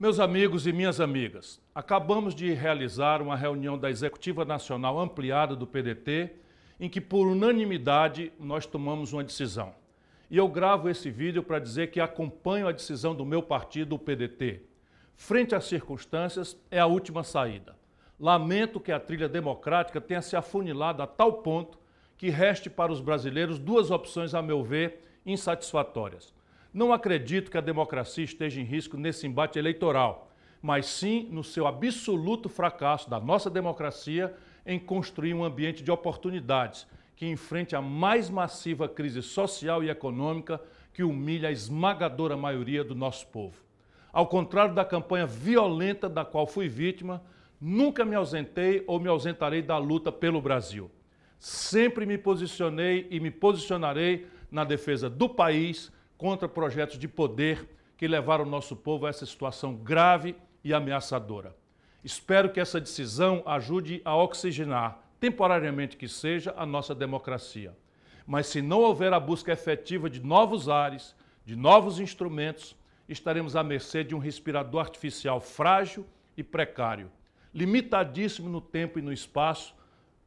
Meus amigos e minhas amigas, acabamos de realizar uma reunião da Executiva Nacional Ampliada do PDT, em que, por unanimidade, nós tomamos uma decisão. E eu gravo esse vídeo para dizer que acompanho a decisão do meu partido, o PDT. Frente às circunstâncias, é a última saída. Lamento que a trilha democrática tenha se afunilado a tal ponto que reste para os brasileiros duas opções, a meu ver, insatisfatórias não acredito que a democracia esteja em risco nesse embate eleitoral, mas sim no seu absoluto fracasso da nossa democracia em construir um ambiente de oportunidades que enfrente a mais massiva crise social e econômica que humilha a esmagadora maioria do nosso povo. Ao contrário da campanha violenta da qual fui vítima, nunca me ausentei ou me ausentarei da luta pelo Brasil. Sempre me posicionei e me posicionarei na defesa do país contra projetos de poder que levaram o nosso povo a essa situação grave e ameaçadora. Espero que essa decisão ajude a oxigenar, temporariamente que seja, a nossa democracia. Mas se não houver a busca efetiva de novos ares, de novos instrumentos, estaremos à mercê de um respirador artificial frágil e precário, limitadíssimo no tempo e no espaço.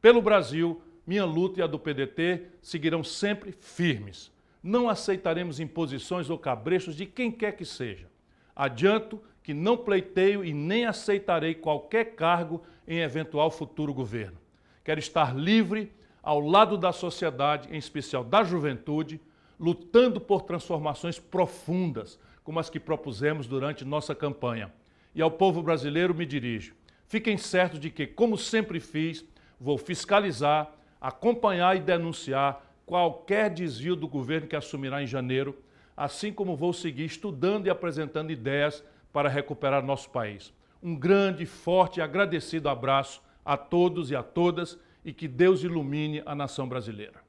Pelo Brasil, minha luta e a do PDT seguirão sempre firmes não aceitaremos imposições ou cabrechos de quem quer que seja. Adianto que não pleiteio e nem aceitarei qualquer cargo em eventual futuro governo. Quero estar livre ao lado da sociedade, em especial da juventude, lutando por transformações profundas, como as que propusemos durante nossa campanha. E ao povo brasileiro me dirijo. Fiquem certos de que, como sempre fiz, vou fiscalizar, acompanhar e denunciar qualquer desvio do governo que assumirá em janeiro, assim como vou seguir estudando e apresentando ideias para recuperar nosso país. Um grande, forte e agradecido abraço a todos e a todas e que Deus ilumine a nação brasileira.